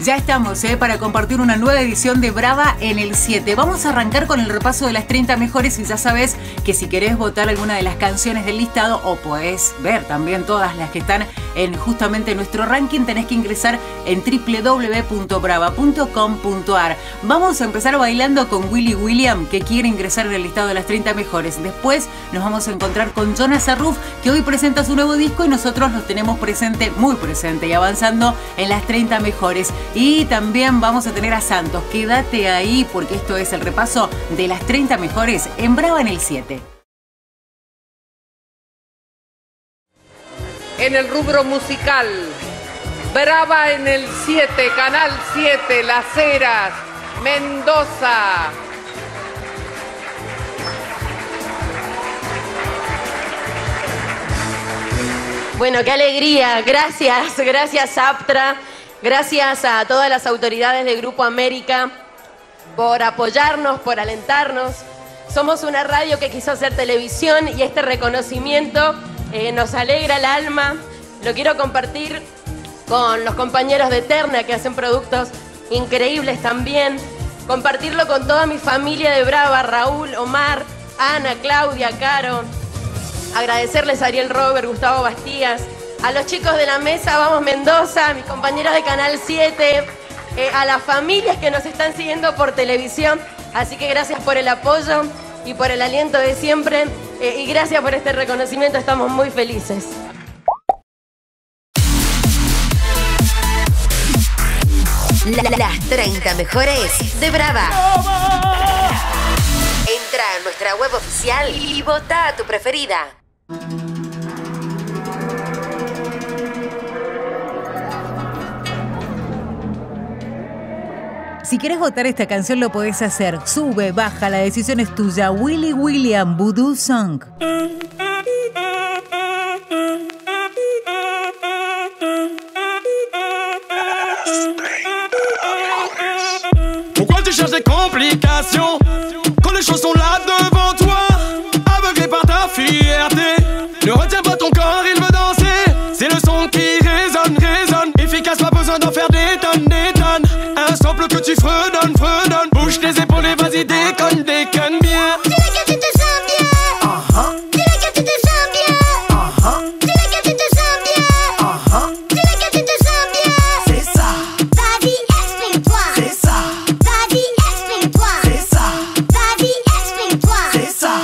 Ya estamos ¿eh? para compartir una nueva edición de Brava en el 7. Vamos a arrancar con el repaso de las 30 mejores y ya sabes que si querés votar alguna de las canciones del listado o podés ver también todas las que están en justamente nuestro ranking, tenés que ingresar en www.brava.com.ar. Vamos a empezar bailando con Willy William que quiere ingresar en el listado de las 30 mejores. Después nos vamos a encontrar con Jonas Arruf que hoy presenta su nuevo disco y nosotros los tenemos presente, muy presente y avanzando en las 30 mejores. Y también vamos a tener a Santos. Quédate ahí porque esto es el repaso de las 30 mejores en Brava en el 7. En el rubro musical, Brava en el 7, Canal 7, Las Heras, Mendoza. Bueno, qué alegría. Gracias, gracias Aptra. Gracias a todas las autoridades del Grupo América por apoyarnos, por alentarnos. Somos una radio que quiso hacer televisión y este reconocimiento eh, nos alegra el alma. Lo quiero compartir con los compañeros de Eterna que hacen productos increíbles también. Compartirlo con toda mi familia de Brava, Raúl, Omar, Ana, Claudia, Caro. Agradecerles a Ariel Robert, Gustavo Bastías, a los chicos de la mesa Vamos Mendoza, a mis compañeros de Canal 7, eh, a las familias que nos están siguiendo por televisión. Así que gracias por el apoyo y por el aliento de siempre. eh, y gracias por este reconocimiento, estamos muy felices. La- las 30 mejores de Brava. Entra a nuestra web oficial y vota a tu preferida. Si querés votar esta canción lo podés hacer. Sube, baja, la decisión es tuya. Willy William, Voodoo Song. Tu fredonnes, fredonnes Bouge tes épaules et vas-y déconne, déconne bien Dis-le que tu te sens bien. Dis-le que tu te sens bien. Dis-le que tu te sens bien. Dis-le que tu te sens bien. C'est ça, Vas-y, exprime-toi. c'est ça, Vas-y, exprime-toi. c'est ça, Vas-y, exprime-toi. c'est ça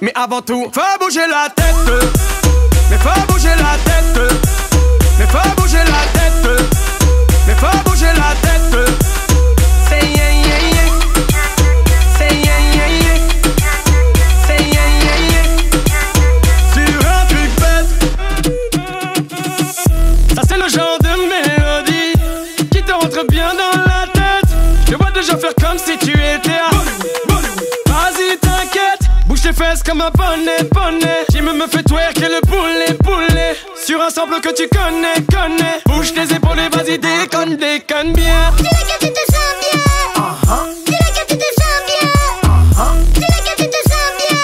Mais avant tout, fais bouger la tête Mais fais bouger la tête comme un poney, poney Jim me fait twerker le poulet, poulet Sur un sample que tu connais, connais Bouge tes épaules et vas-y déconne, déconne bien Dis-le que tu te sens bien. Dis-le que tu te sens bien. Dis-le que tu te sens bien.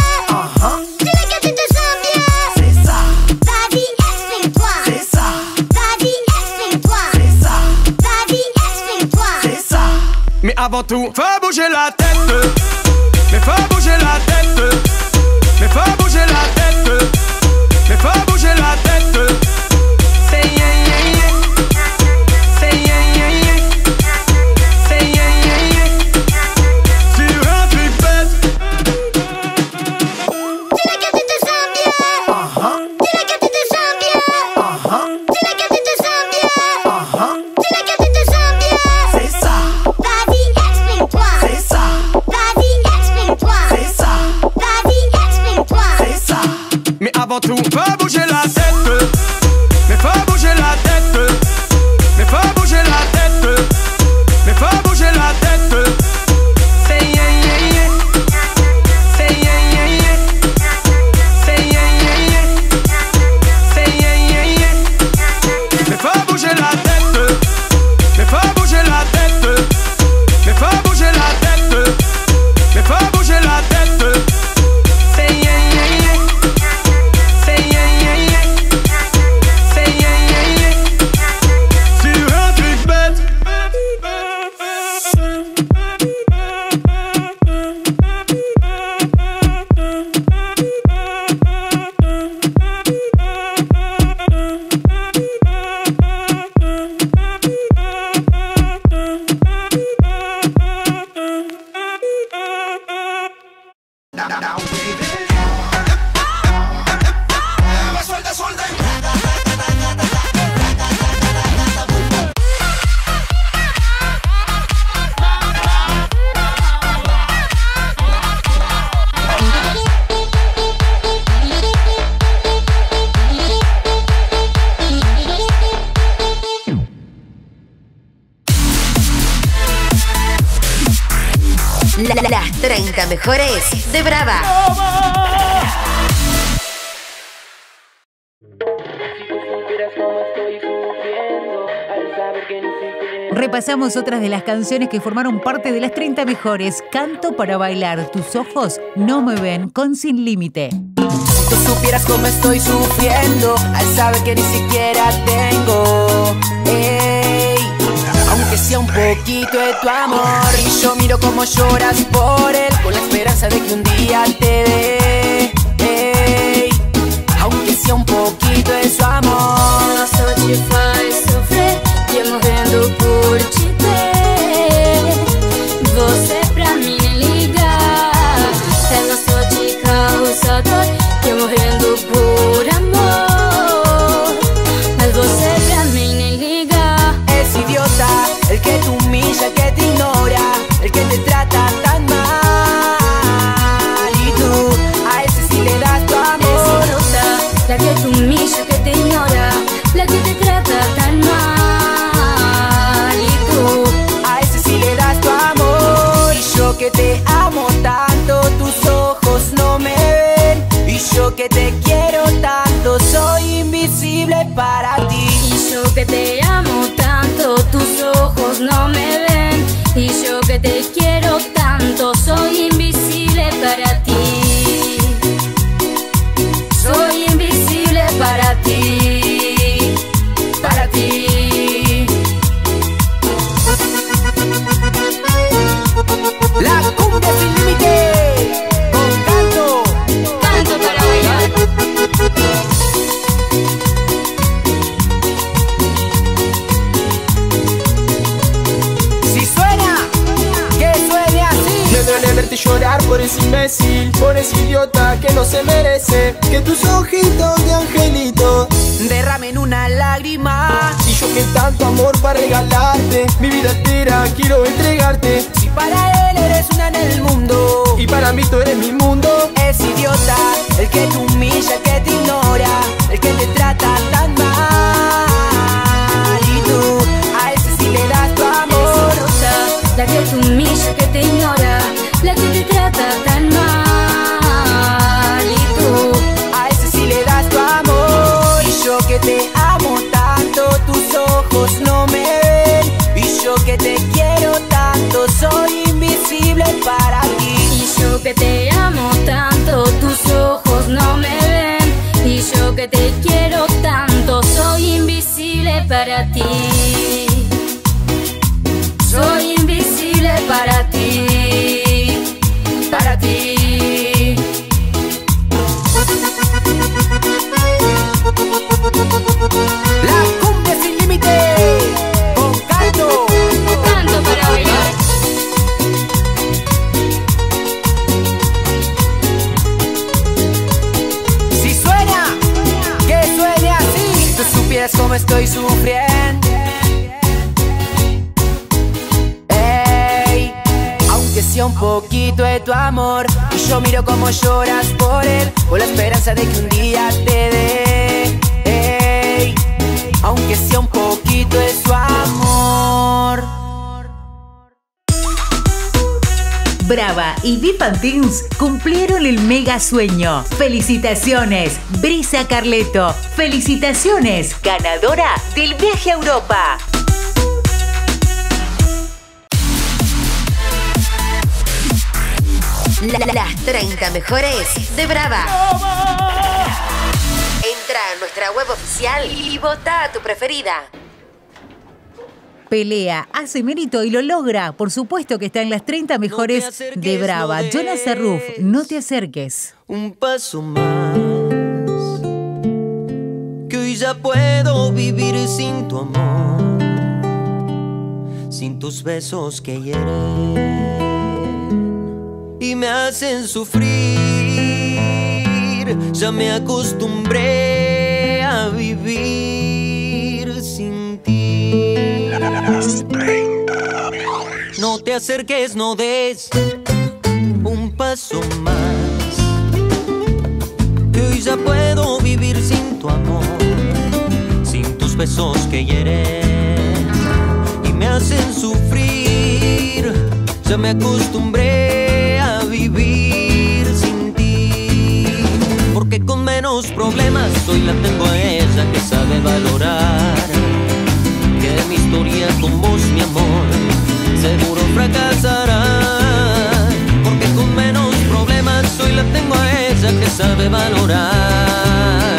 Dis-le que tu te sens bien. C'est ça, Vas-y, exprime-toi. c'est ça, Vas-y, exprime-toi. c'est ça, Vas-y, exprime-toi. c'est ça Mais avant tout, fais bouger la tête Mais fais bouger la tête Repasamos otras de las canciones que formaron parte de las 30 mejores. Canto para bailar, tus ojos no me ven con Sin Límite. Si tú supieras cómo estoy sufriendo al saber que ni siquiera tengo. Ey, aunque sea un poquito de tu amor. Y yo miro cómo lloras por él con la esperanza de que un día te dé. Ey, aunque sea un poquito de su amor. E eu morrendo por te te amo tanto, tus ojos no me ven. Y yo que te quiero tanto, soy invisible para ti. Estoy sufriendo. Aunque sea un poquito de tu amor. Y yo miro cómo lloras por él. Con la esperanza de que un día te dé. Aunque sea un poquito Brava y Bifantins cumplieron el mega sueño. Felicitaciones, Brisa Carleto. Felicitaciones, ganadora del viaje a Europa. La- la- las 30 mejores de Brava. Entra a nuestra web oficial y vota a tu preferida. Pelea, hace mérito y lo logra. Por supuesto que está en las 30 mejores acerques, de Brava. no Jonas Arruf, no te acerques. un paso más. Que hoy ya puedo vivir sin tu amor, sin tus besos que hieren y me hacen sufrir. Ya me acostumbré a vivir sin ti. No te acerques, no des un paso más. Que hoy ya puedo vivir sin tu amor, sin tus besos que hieren y me hacen sufrir. Ya me acostumbré a vivir sin ti, porque con menos problemas hoy la tengo a ella que sabe valorar que mi historia con vos, mi amor, seguro fracasará. Porque con menos problemas, hoy la tengo a ella que sabe valorar.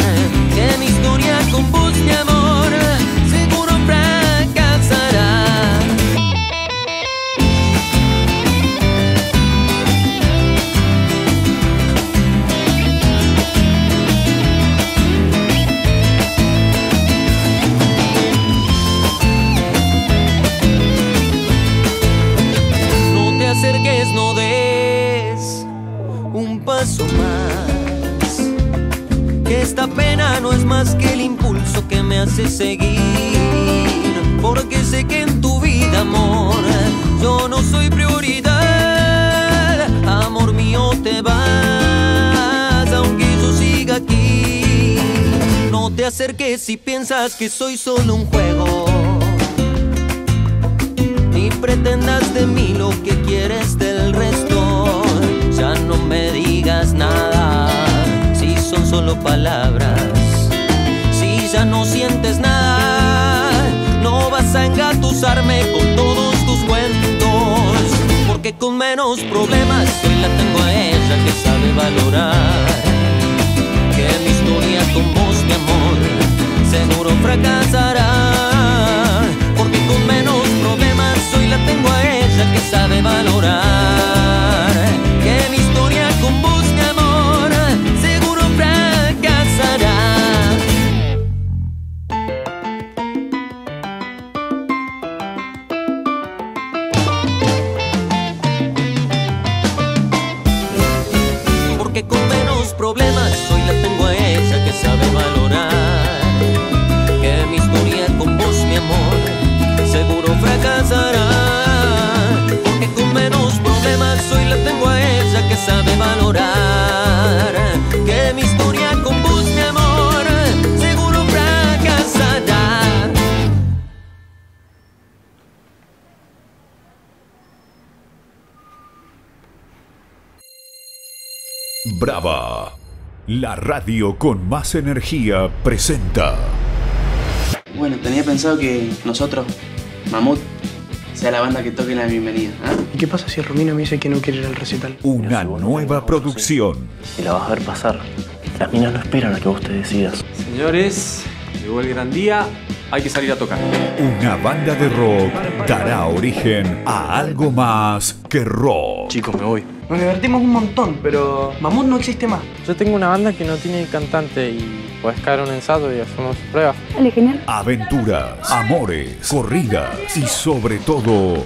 Que mi historia con vos, mi amor, seguir. Porque sé que en tu vida, amor, yo no soy prioridad. Amor mío, te vas, aunque yo siga aquí. No te acerques si piensas que soy solo un juego. Ni pretendas de mí lo que quieres del resto. Ya no me digas nada, si son solo palabras. Ya no sientes nada, no vas a engatusarme con todos tus cuentos. Porque con menos problemas hoy la tengo a ella que sabe valorar. Que mi historia con vos, mi amor, seguro fracasará. Porque con menos problemas hoy la tengo a ella que sabe valorar. Que mi historia con vos, Brava, la radio con más energía presenta. Bueno, tenía pensado que nosotros, Mamut, sea la banda que toque la bienvenida. ¿ah? ¿Y qué pasa si el Romino me dice que no quiere ir al recital? Una nueva producción. Y la vas a ver pasar. Las minas no esperan a que vos te decidas. Señores, llegó el gran día, hay que salir a tocar. Una banda de rock dará origen a algo más que rock. Chicos, me voy. Nos divertimos un montón, pero Mamut no existe más. Yo tengo una banda que no tiene cantante y puedes caer un ensayo y hacemos pruebas. Dale, genial. Aventuras, amores, corridas y sobre todo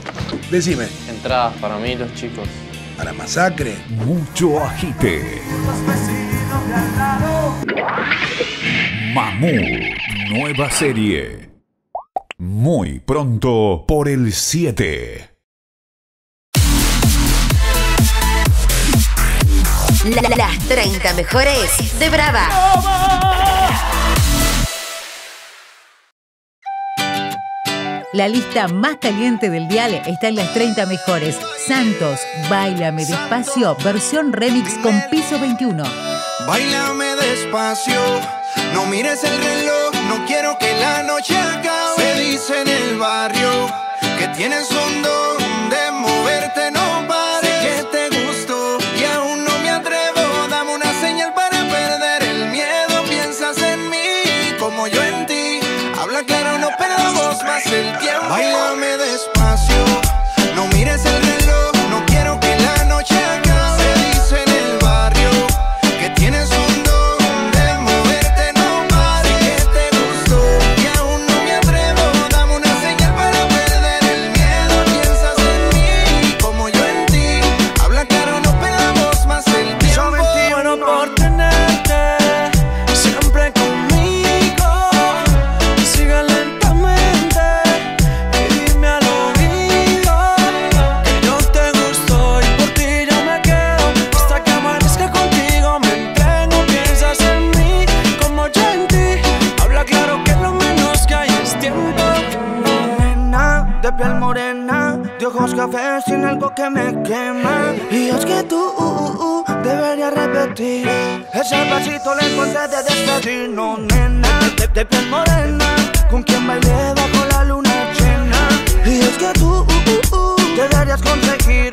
Decime, Entradas para mí, los chicos. ¿para masacre? mucho agite. Mamut, nueva serie. Muy pronto por el 7. La- la- las 30 mejores de Brava. La lista más caliente del dial está en las 30 mejores. Santos, Bailame Despacio, versión remix con piso 21. Bailame despacio, no mires el reloj, no quiero que la noche acabe. Se dice en el barrio que tienes un don de moverte, no pares. Sé que te gustó y aún no me atrevo. Dame una señal para perder el miedo. Piensas en mí como yo en ti. Habla claro, no perdamos más el tiempo. Bailame ese pasito le encontré de despedirnos, nena. De, de piel morena, con quien bailé bajo la luna llena. Y es que tú uh, uh, uh, deberías conseguir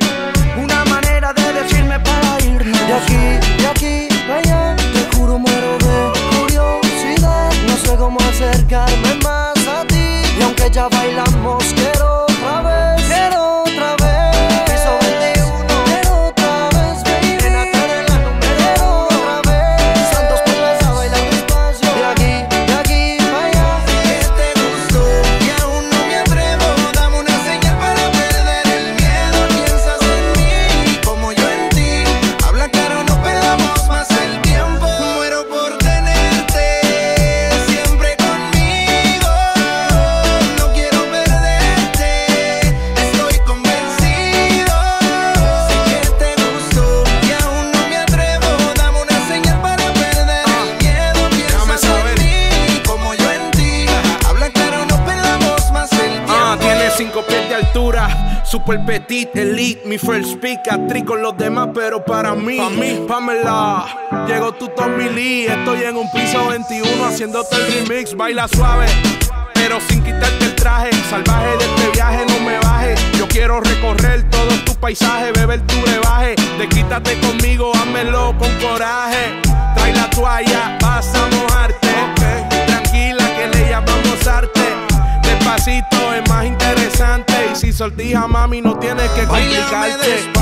una manera de decirme para irnos. De aquí, de aquí, allá, te juro muero de curiosidad. No sé cómo acercarme más a ti. Y aunque ya bailamos, baila suave. Pero sin quitarte el traje, salvaje de este viaje, no me baje. Yo quiero recorrer todo tu paisaje, beber tu brebaje. De quítate conmigo, házmelo con coraje. Trae la toalla, vas a mojarte. Tranquila que le llamamos arte. Despacito es más interesante. Y si sortija, mami, no tienes que complicarte.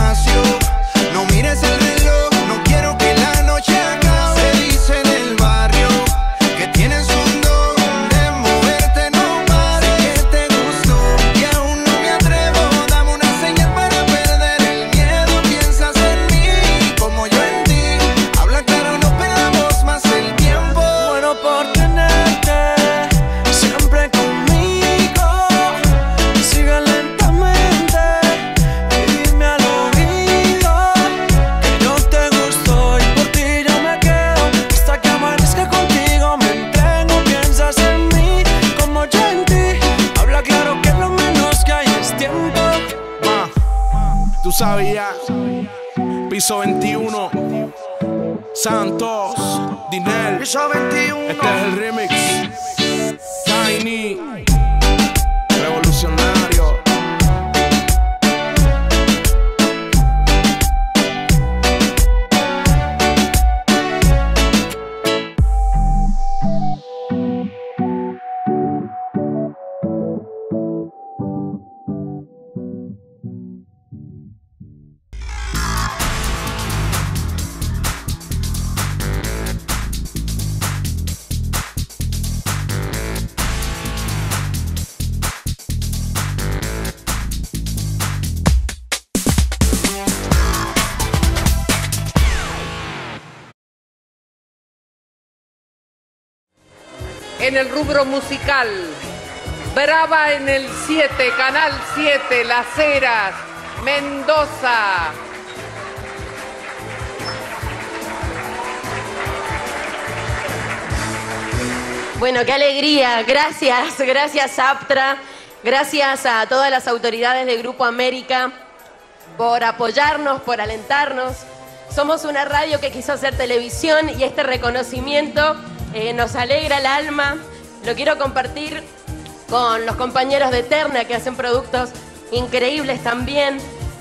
Piso 21. Santos. Dinel. Piso 21. Este En el rubro musical, Brava en el 7, Canal 7, Las Heras, Mendoza. Bueno, qué alegría. Gracias, gracias Aptra. Gracias a todas las autoridades del Grupo América por apoyarnos, por alentarnos. Somos una radio que quiso hacer televisión y este reconocimiento eh, nos alegra el alma. Lo quiero compartir con los compañeros de Terna que hacen productos increíbles también.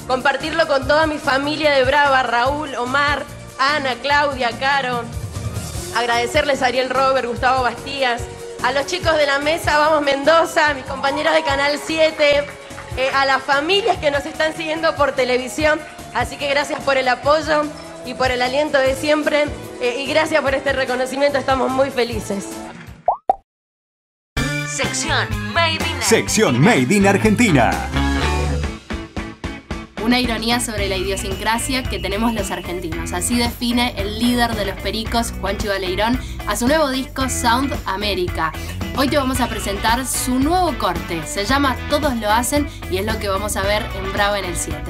Compartirlo con toda mi familia de Brava, Raúl, Omar, Ana, Claudia, Caro. Agradecerles a Ariel Robert, Gustavo Bastías, a los chicos de la mesa Vamos Mendoza, a mis compañeros de Canal 7, eh, a las familias que nos están siguiendo por televisión. Así que gracias por el apoyo y por el aliento de siempre. eh, y gracias por este reconocimiento, estamos muy felices. Sección Made in Sección Made in Argentina. Una ironía sobre la idiosincrasia que tenemos los argentinos. Así define el líder de los pericos, Juancho Baleirón, a su nuevo disco Sound America. Hoy te vamos a presentar su nuevo corte. Se llama Todos lo hacen y es lo que vamos a ver en Bravo en el 7.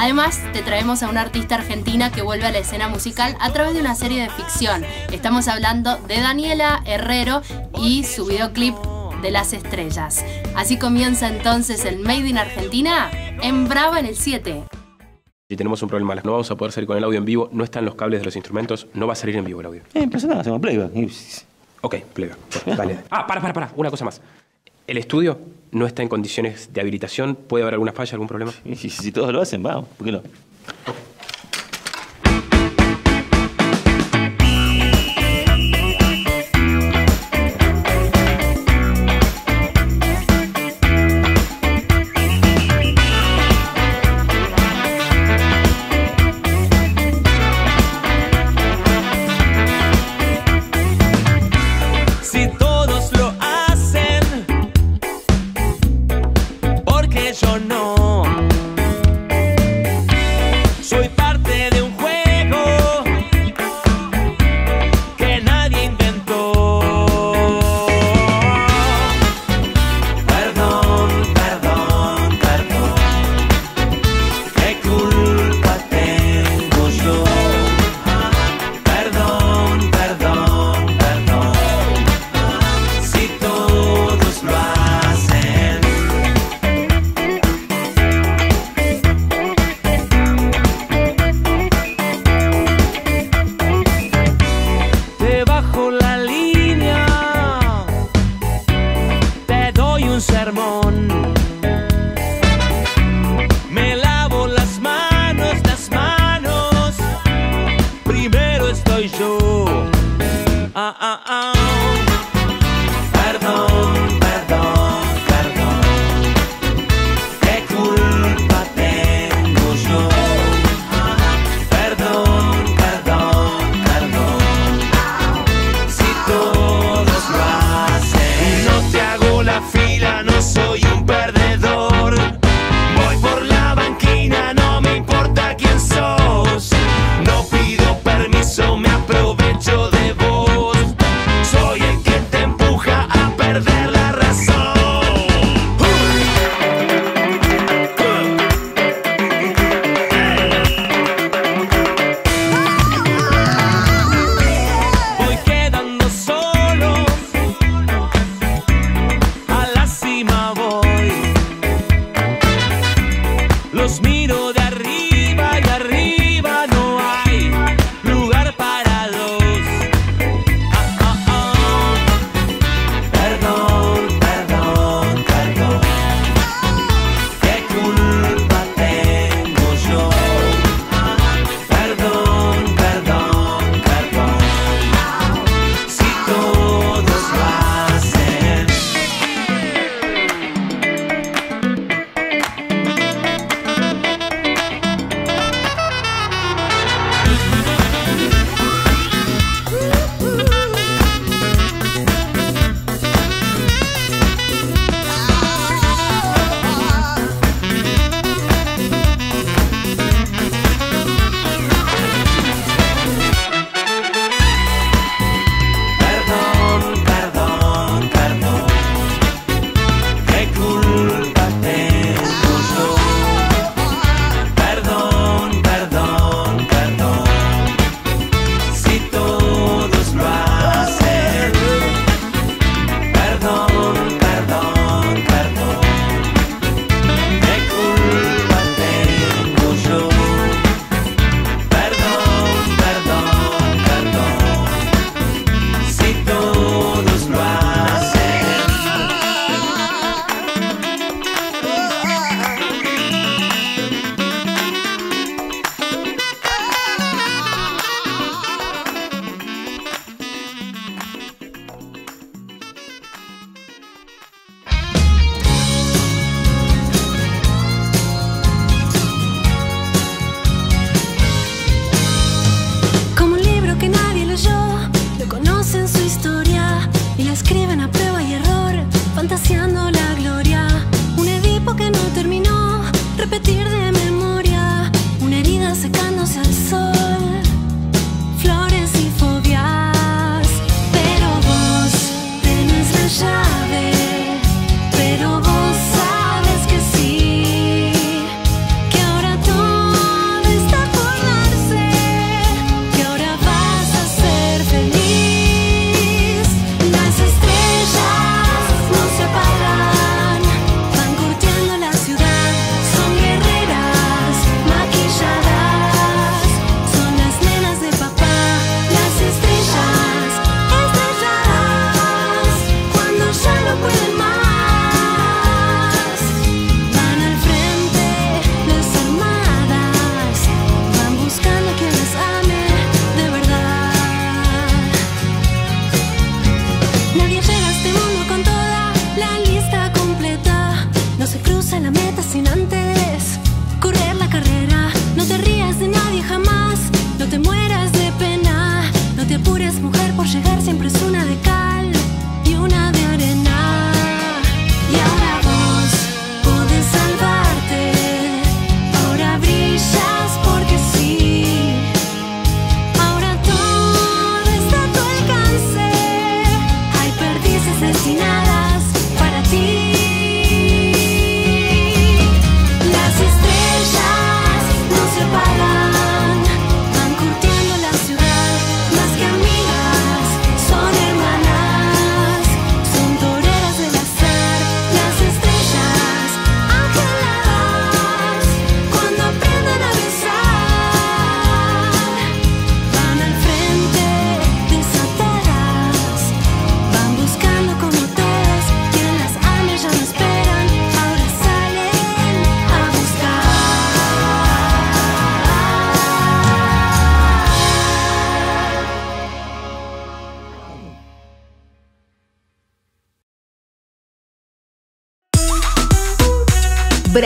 Además, te traemos a una artista argentina que vuelve a la escena musical a través de una serie de ficción. Estamos hablando de Daniela Herrero y su videoclip de las estrellas. Así comienza entonces el Made in Argentina en Brava en el 7. Si tenemos un problema, no vamos a poder salir con el audio en vivo, no están los cables de los instrumentos, no va a salir en vivo el audio. Eh, nada, hacemos playback. Ok, playback. Dale. Ah, para, para, para, una cosa más. El estudio no está en condiciones de habilitación. ¿Puede haber alguna falla, algún problema? Si todos lo hacen, vamos, ¿por qué no?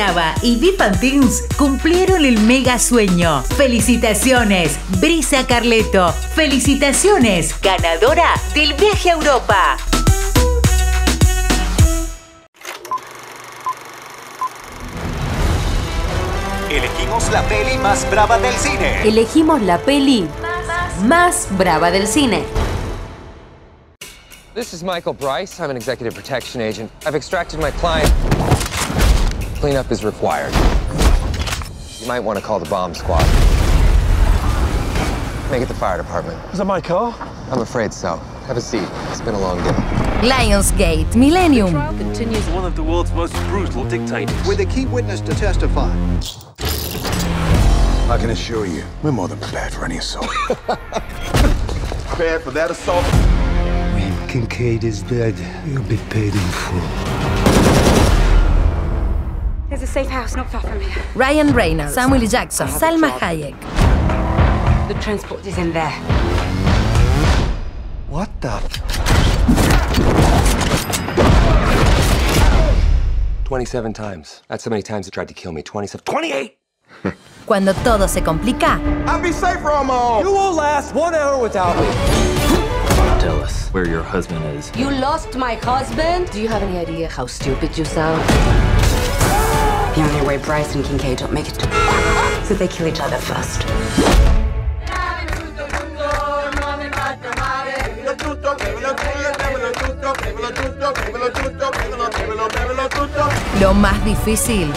Brava y Bifantins cumplieron el mega sueño. Felicitaciones, Brisa Carleto. Felicitaciones, ganadora del viaje a Europa. Elegimos la peli más brava del cine. Elegimos la peli más brava del cine. This is Michael Bryce. I'm an executive protection agent. I've extracted my client. Cleanup is required. You might want to call the bomb squad. Make it the fire department. Is that my car? I'm afraid so. Have a seat. It's been a long day. Lionsgate Millennium. The trial continues one of the world's most brutal dictators. With a key witness to testify. I can assure you, we're more than prepared for any assault. Prepared for that assault? When Kincaid is dead, you'll be paid in full. There's a safe house not far from here. Ryan Reynolds, Samuel L. Jackson, Salma Hayek. The transport is in there. What the? Twenty-seven times. That's how many times they tried to kill me. Twenty-seven. Twenty-eight. Cuando todo se complica, I'll be safe, on my own. You won't last one hour without me. Tell us where your husband is. You lost my husband? Do you have any idea how stupid you sound? The only way Bryce and Kincaid don't make it to is if they kill each other first. Lo más difícil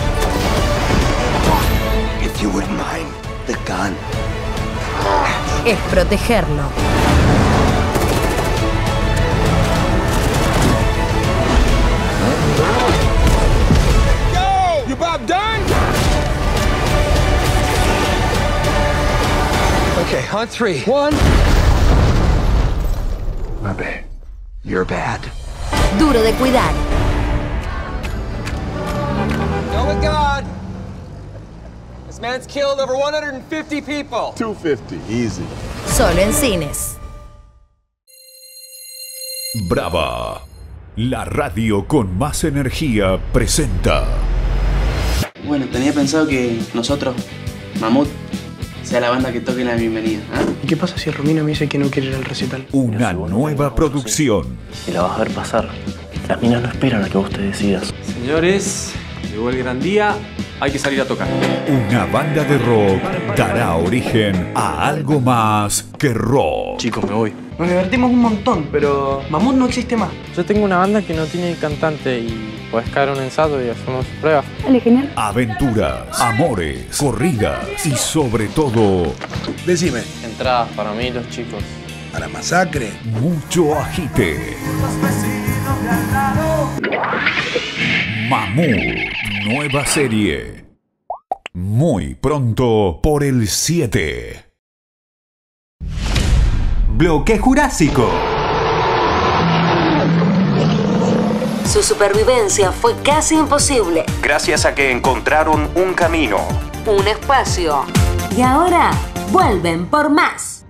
If you wouldn't mind, the gun. es protegerlo. Bob done? Okay, on three. One. My bad. You're bad. Duro de cuidar. Go with God. This man's killed over 150 people. 250, easy. Solo en cines. Brava. La radio con más energía presenta. Bueno, tenía pensado que nosotros, Mamut, sea la banda que toque la bienvenida. ¿ah? ¿Y qué pasa si Romina me dice que no quiere ir al recital? Una nueva producción. Y la vas a ver pasar. Las minas no esperan a que vos te decidas. Señores, llegó el gran día. Hay que salir a tocar. Una banda de rock dará origen a algo más que rock. Chicos, me voy. Nos divertimos un montón, pero Mamut no existe más. Yo tengo una banda que no tiene cantante y puedes caer un ensayo y hacemos pruebas. Dale, genial. Aventuras, amores, corridas y sobre todo Decime, Entradas para mí, los chicos. ¿a la masacre? mucho agite. Mamut, nueva serie. Muy pronto por el 7. Bloque Jurásico. Su supervivencia fue casi imposible. Gracias a que encontraron un camino. Un espacio. Y ahora, vuelven por más.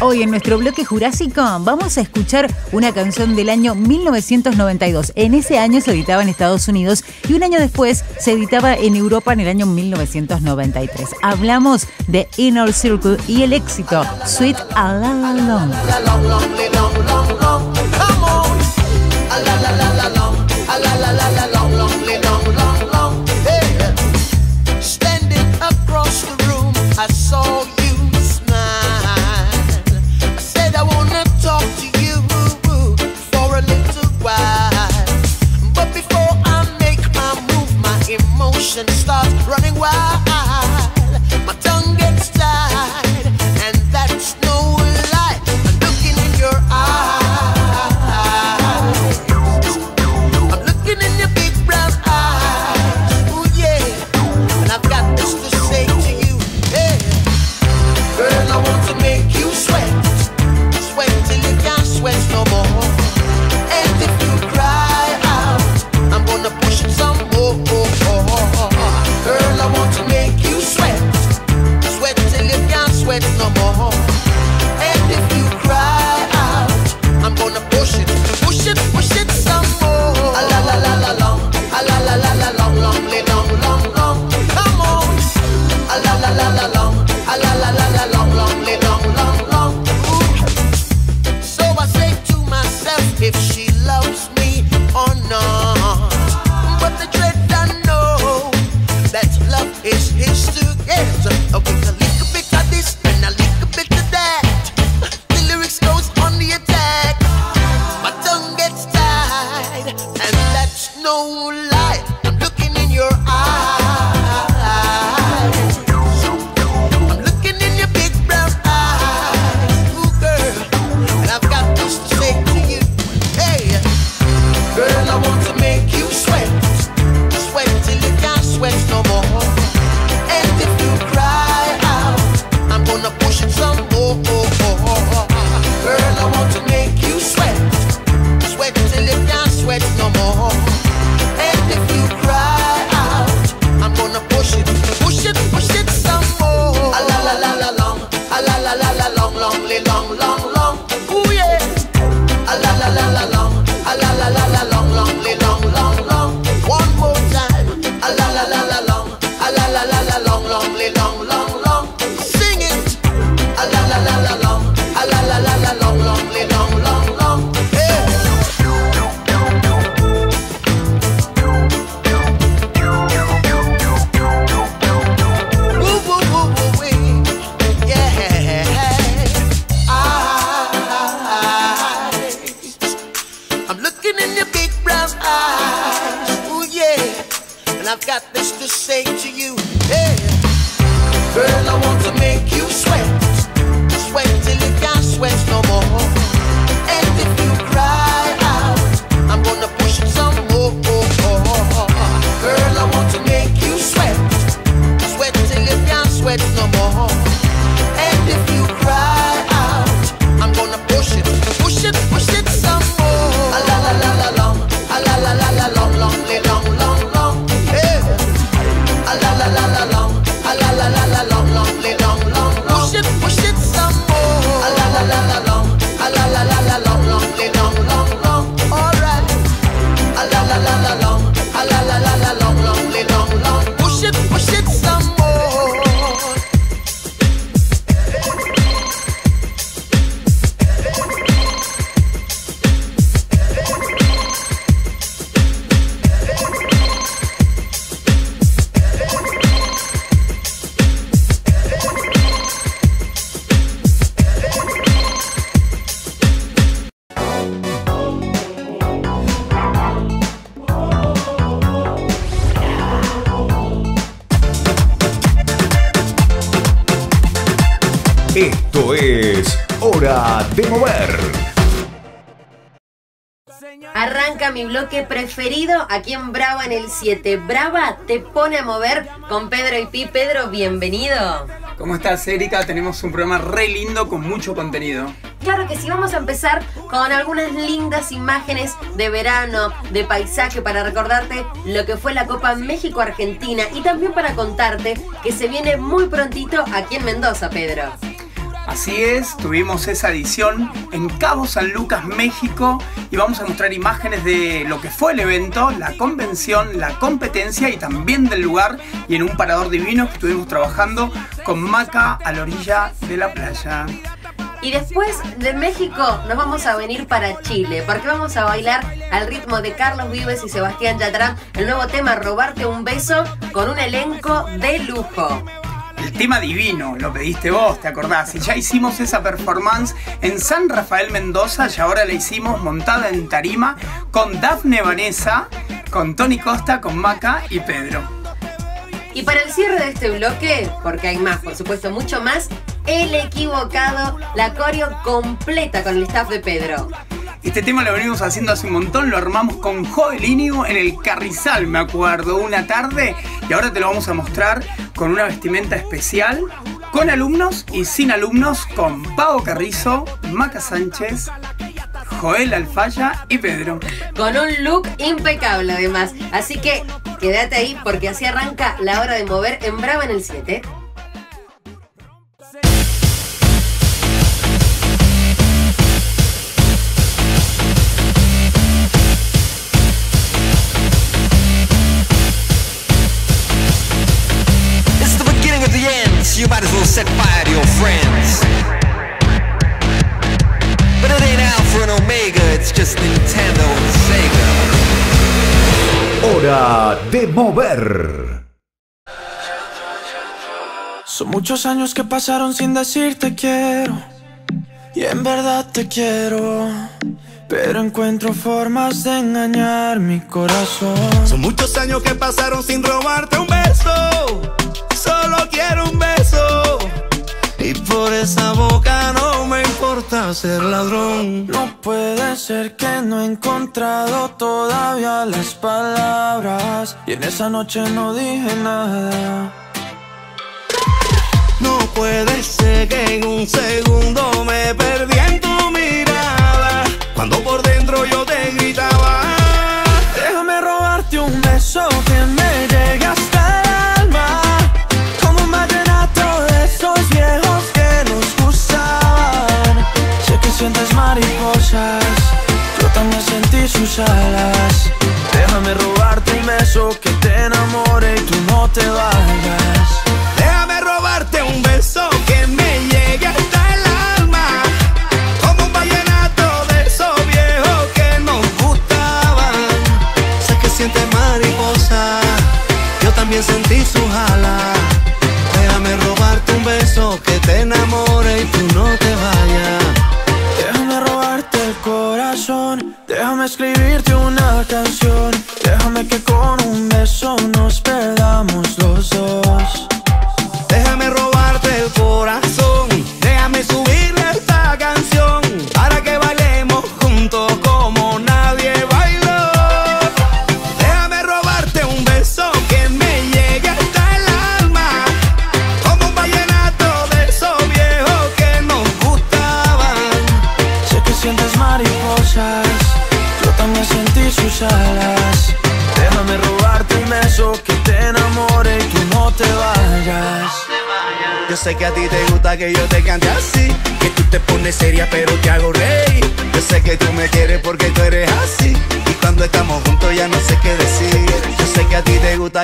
Hoy en nuestro bloque jurásico vamos a escuchar una canción del año 1992. En ese año se editaba en Estados Unidos y un año después se editaba en Europa en el año 1993. Hablamos de Inner Circle y el éxito Sweet All Along. igual. aquí en Brava en el 7. Brava te pone a mover con Pedro y Pi. Pedro, bienvenido. ¿Cómo estás, Erika? Tenemos un programa re lindo con mucho contenido. Claro que sí, vamos a empezar con algunas lindas imágenes de verano, de paisaje, para recordarte lo que fue la Copa México-Argentina y también para contarte que se viene muy prontito aquí en Mendoza, Pedro. Así es, tuvimos esa edición en Cabo San Lucas, México, y vamos a mostrar imágenes de lo que fue el evento, la convención, la competencia y también del lugar y en un parador divino que estuvimos trabajando con Maca a la orilla de la playa. Y después de México nos vamos a venir para Chile, porque vamos a bailar al ritmo de Carlos Vives y Sebastián Yatra el nuevo tema Robarte un beso con un elenco de lujo. El tema divino, lo pediste vos, ¿te acordás? Y ya hicimos esa performance en San Rafael Mendoza y ahora la hicimos montada en tarima con Dafne Vanessa, con Tony Costa, con Maca y Pedro. Y para el cierre de este bloque, porque hay más, por supuesto, mucho más, el equivocado, la coreo completa con el staff de Pedro. Este tema lo venimos haciendo hace un montón, lo armamos con Joel Íñigo en el Carrizal, me acuerdo, una tarde, y ahora te lo vamos a mostrar con una vestimenta especial, con alumnos y sin alumnos, con Pau Carrizo, Maca Sánchez, Joel Alfaya y Pedro. Con un look impecable además. Así que quédate ahí porque así arranca la hora de mover en Brava en el 7. You might as well set fire to your friends. But it ain't Alpha and Omega, it's just Nintendo and Sega. Hora de mover. Son muchos años que pasaron sin decirte quiero. Y en verdad te quiero. Pero encuentro formas de engañar mi corazón. Son muchos años que pasaron sin robarte un beso. Solo quiero un beso. Y por esa boca no me importa ser ladrón. No puede ser que no he encontrado todavía las palabras. Y en esa noche no dije nada. No puede ser que en un segundo me perdí en tu mirada. Cuando por dentro yo te gritaba. Sientes mariposas, yo también sentí sus alas. Déjame robarte un beso que te enamore y tú no te vayas. Déjame robarte un beso que me llegue hasta el alma. Como un vallenato de esos viejos que nos gustaban. Sé que sientes mariposa, yo también sentí sus alas. Déjame robarte un beso que te enamore y tú no te vayas. El corazón, déjame escribirte una canción. Déjame que con un beso nos perdamos los dos.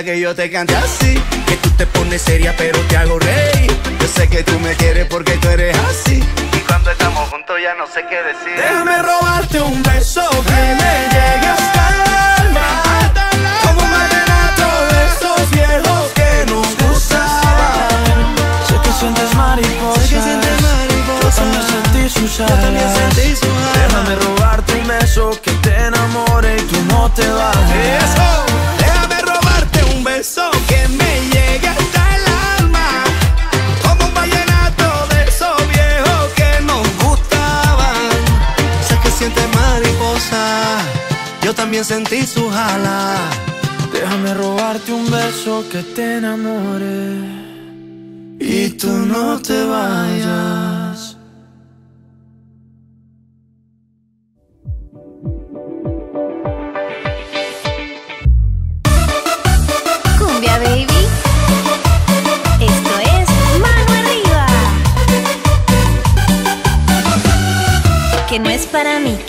Gusta que yo te cante así. Que tú te pones seria pero te hago reír. Yo sé que tú me quieres porque tú eres así. Y cuando estamos juntos ya no sé qué decir. Déjame robarte un beso que me llegue hasta el alma. Como un vallenato de esos viejos que nos gustaban. Sé que sientes mariposas. Yo también sentí sus alas. Déjame robarte un beso que te enamore y tú no te vayas. Eso. Yo también sentí sus alas. Déjame robarte un beso que te enamore y tú no te vayas.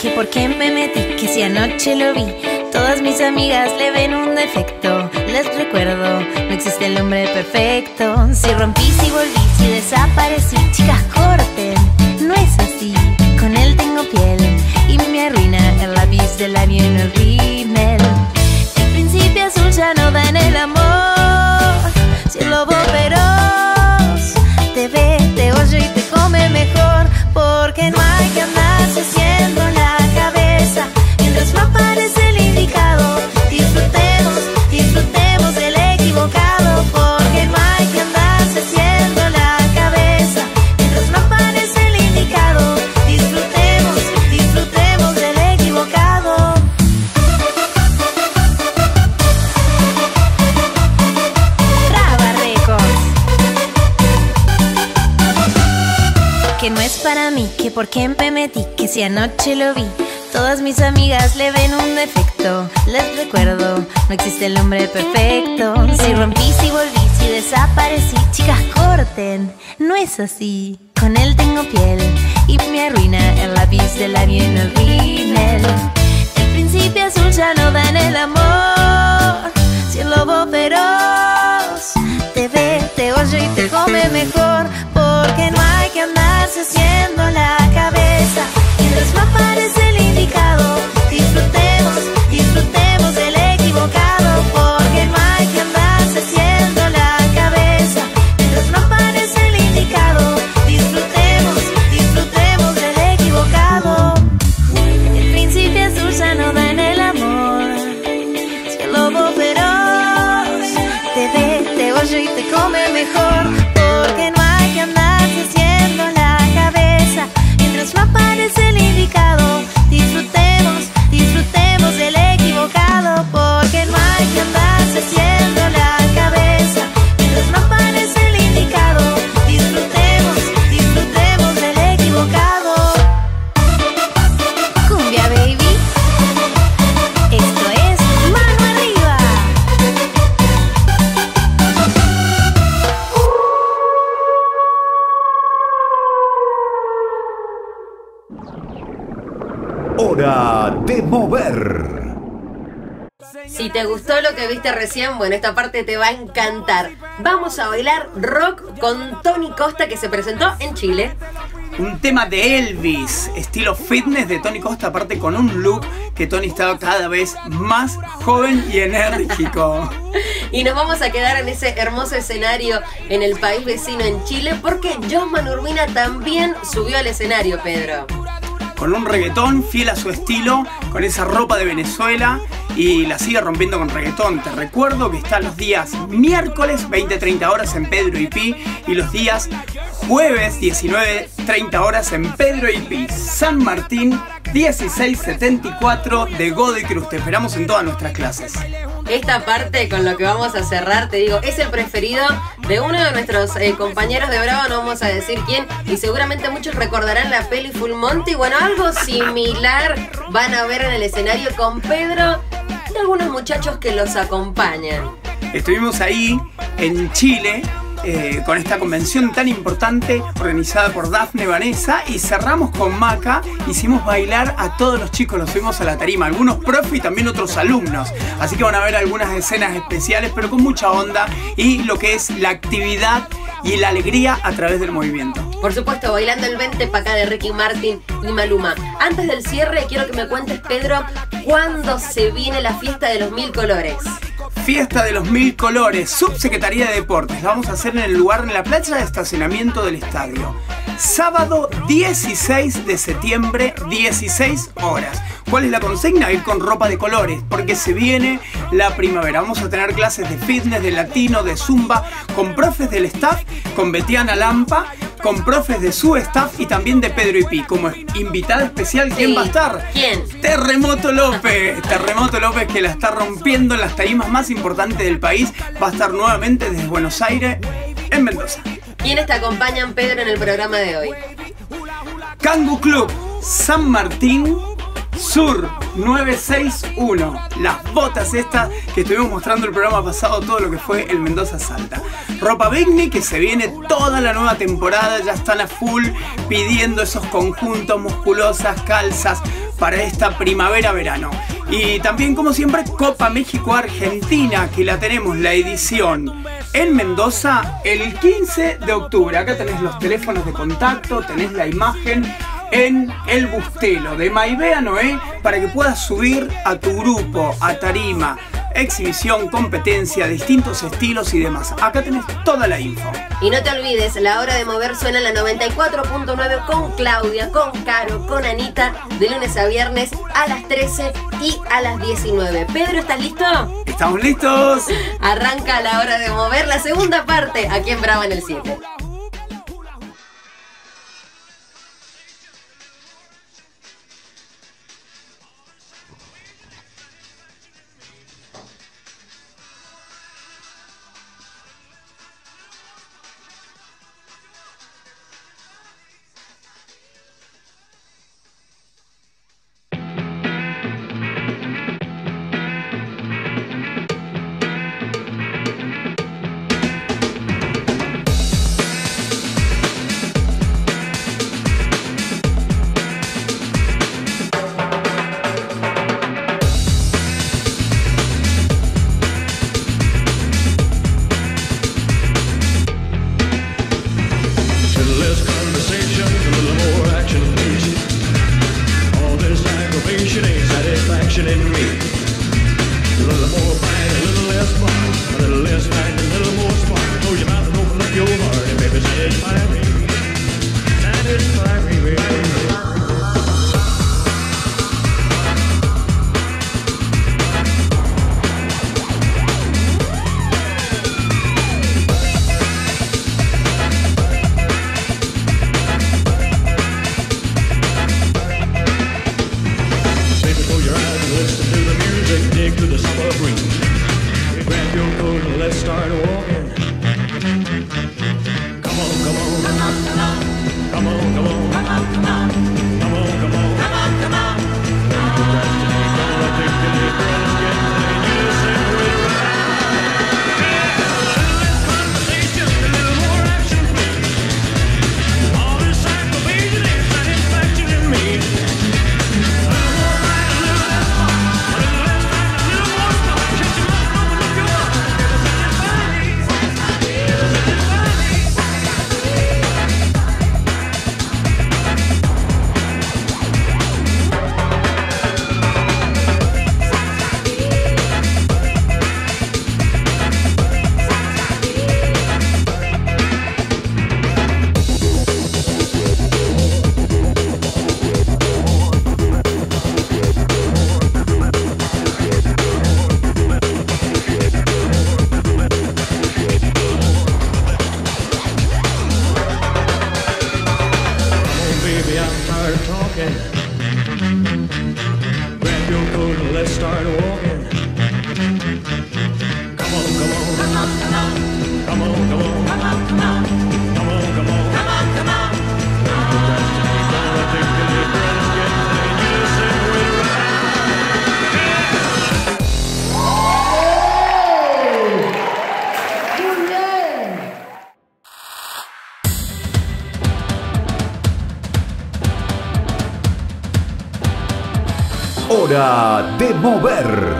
Que por qué me metí, que si anoche lo vi. Todas mis amigas le ven un defecto. Les recuerdo, no existe el hombre perfecto. Si rompí, si volví, si desaparecí, chicas corten. No es así, con él tengo piel y me arruina el lápiz del labio en el rímel. El principio azul ya no da en el amor. Por qué me metí, que si anoche lo vi. Todas mis amigas le ven un defecto. Les recuerdo, no existe el hombre perfecto. Si rompí, si volví, si desaparecí, chicas corten. No es así. Con él tengo piel y me arruina el lápiz del labio en el rímel. El principio azul ya no da en el amor. Si el lobo feroz te ve, te oye y te come mejor. Porque no hay que andarse haciendo recién, bueno, esta parte te va a encantar. Vamos a bailar rock con Tony Costa que se presentó en Chile. Un tema de Elvis, estilo fitness de Tony Costa, aparte con un look que Tony estaba cada vez más joven y enérgico. Y nos vamos a quedar en ese hermoso escenario en el país vecino en Chile porque Josman Urbina también subió al escenario, Pedro. Con un reggaetón fiel a su estilo, con esa ropa de Venezuela y la sigue rompiendo con reggaetón. Te recuerdo que está los días miércoles 20-30 horas en Pedro y Pi y los días jueves 19-30 horas en Pedro y Pi. San Martín 1674 de Godoy Cruz. Te esperamos en todas nuestras clases. Esta parte con lo que vamos a cerrar, te digo, es el preferido de uno de nuestros eh, compañeros de Bravo, no vamos a decir quién, y seguramente muchos recordarán la peli Full Monty. Bueno, algo similar van a ver en el escenario con Pedro algunos muchachos que los acompañan. Estuvimos ahí en Chile eh, con esta convención tan importante organizada por Dafne Vanessa y cerramos con Maca, hicimos bailar a todos los chicos, los subimos a la tarima, algunos profe y también otros alumnos, así que van a ver algunas escenas especiales pero con mucha onda y lo que es la actividad y la alegría a través del movimiento. Por supuesto, bailando el 20 para acá de Ricky Martin y Maluma. Antes del cierre, quiero que me cuentes, Pedro, cuándo se viene la fiesta de los mil colores. Fiesta de los Mil Colores, Subsecretaría de Deportes. La vamos a hacer en el lugar, en la playa de estacionamiento del estadio. Sábado 16 de septiembre, 16 horas. ¿Cuál es la consigna? Ir con ropa de colores, porque se viene la primavera. Vamos a tener clases de fitness, de latino, de zumba, con profes del staff, con Betiana Lampa, con profes de su staff y también de Pedro y Pi. Como invitada especial, ¿quién Sí. va a estar? ¿Quién? Terremoto López. Terremoto López que la está rompiendo en las tarimas más importantes del país. Va a estar nuevamente desde Buenos Aires en Mendoza. ¿Quiénes te acompañan, Pedro, en el programa de hoy? Kangu Club, San Martín, Sur 961. Las botas estas que estuvimos mostrando el programa pasado, todo lo que fue el Mendoza Salta. Ropa Bigni que se viene toda la nueva temporada, ya están a full pidiendo esos conjuntos musculosas, calzas para esta primavera-verano. Y también, como siempre, Copa México Argentina, que la tenemos, la edición en Mendoza el 15 de octubre. Acá tenés los teléfonos de contacto, tenés la imagen en el Bustelo de Maibea Noé para que puedas subir a tu grupo, a Tarima, exhibición, competencia, distintos estilos y demás. Acá tenés toda la info. Y no te olvides, la hora de mover suena en la 94.9 con Claudia, con Caro, con Anita, de lunes a viernes a las 13 y a las 19. Pedro, ¿estás listo? ¿Estamos listos? Arranca la hora de mover la segunda parte aquí en Brava en el 7. A little more action. All this aggravation ain't satisfaction in me. A little more a little less fun, a little less fight, a little more spark. Close your mouth and open up your heart, and baby, satisfy me. Mover.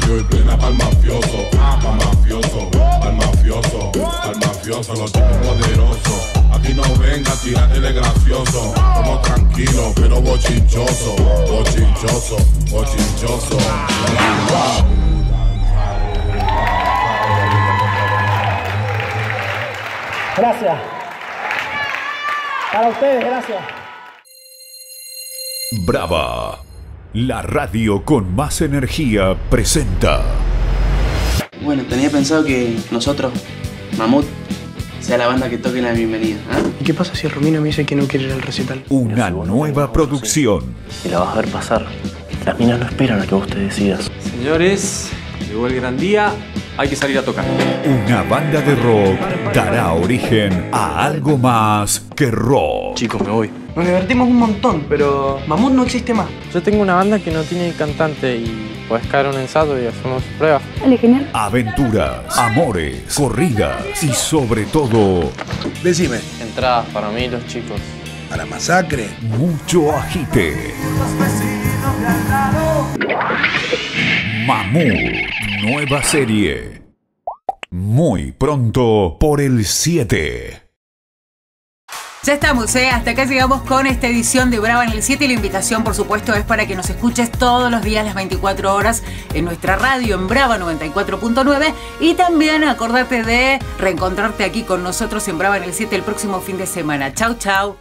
Barrio y plena pa'l mafioso. Pa'l mafioso, pa'l mafioso, pa'l mafioso, los tipos poderosos. Aquí no venga, tírate gracioso. Como tranquilo, pero bochinchoso. Bochinchoso, bochinchoso. Gracias. Para ustedes, gracias. Brava. La radio con más energía presenta. Bueno, tenía pensado que nosotros, Mamut, sea la banda que toque la bienvenida. ¿ah? ¿Y qué pasa si Romina me dice que no quiere ir al recital? Una nueva producción. Y la vas a ver pasar. Las minas no esperan a que vos te decidas. Señores, llegó el gran día. Hay que salir a tocar. Una banda de rock dará origen a algo más que rock. Chicos, me voy. Nos divertimos un montón, pero Mamut no existe más. Yo tengo una banda que no tiene cantante y puedes caer un ensayo y hacemos pruebas. Aventuras, amores, corridas y sobre todo Decime, Entradas para mí, los chicos. ¿a la masacre? mucho agite. Mamut, nueva serie. Muy pronto por el 7. Ya estamos, ¿eh? hasta acá llegamos con esta edición de Brava en el 7 y la invitación por supuesto es para que nos escuches todos los días las 24 horas en nuestra radio en Brava 94.9 y también acordate de reencontrarte aquí con nosotros en Brava en el 7 el próximo fin de semana. Chau, chau.